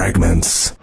Fragments.